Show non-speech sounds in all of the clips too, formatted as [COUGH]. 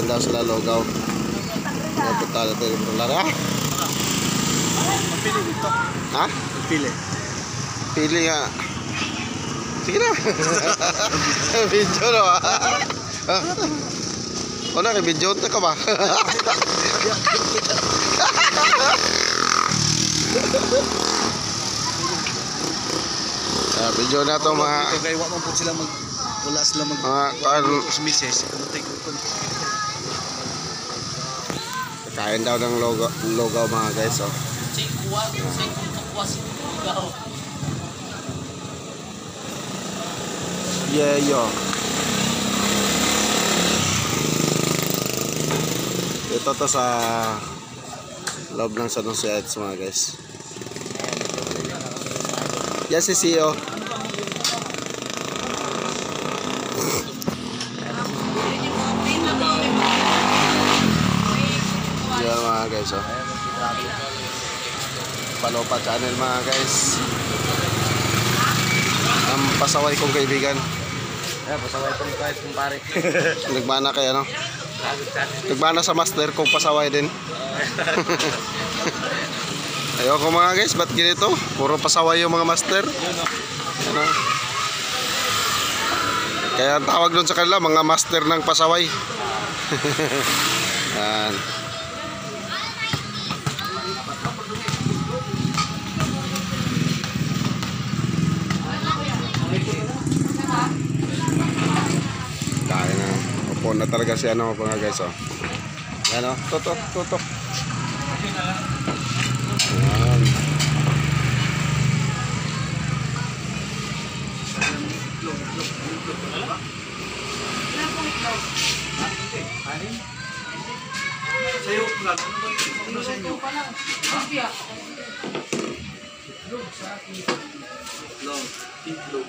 Kakain daw sila logaw. Napunta natin yung Brulara. Pili dito. Ha? Pili. Pili nga. Sige na. [LAUGHS] video na ba? O na, video na ka ba? [LAUGHS] Ah, video na to mga Ito kay wa man po sila mag wala sila mag mga kan misis. Kamuntay ko ko. Kain daw ng logo, logaw mga guys oh. Yeah, yo. Ito to sa loob ng San Jose Heights mga guys. Yan si CEO. Yan mga guys oh. Palopa channel mga guys. Ang pasaway kong kaibigan. Eh, pasaway ko kahit kumpare. [LAUGHS] Nagmana kay ano? Nagmana sa master kung pasaway din. [LAUGHS] Ayoko mga guys, ba't ganito? Puro pasaway yung mga master. Ano? Kaya ang tawag doon sa kanila, mga master ng pasaway. [LAUGHS] Yan. Upo na talaga si ano mga guys oh. Yan oh. Tutok, tutok. Yan. Sayo, ano ba ano sa inyo? Itlog. Itlog.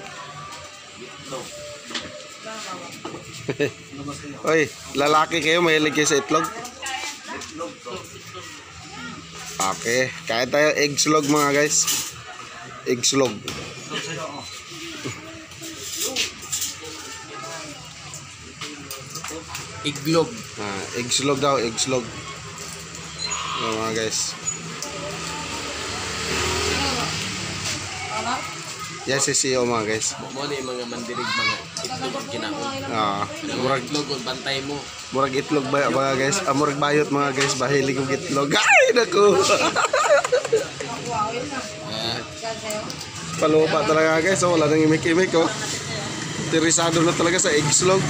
Itlog. Ano ba sa inyo? Oy, lalaki kayo, mahilig kayo sa itlog? Okay, kain tayo egg slog mga guys. Egg slog. Iglog. Ah, egg slog daw, egg slog. Mga guys. Yan si CEO mga guys. Mo ni mga mandirig mga itlog ang kinaon. Ah, murag Itlog ang bantay mo. murag itlog ba mga guys? Ah, murag bayot mga guys, bahilig kong itlog. Ay, naku. [LAUGHS] Palupa talaga guys, oh, wala nang imik-imik oh. Interesado na talaga sa egg slog.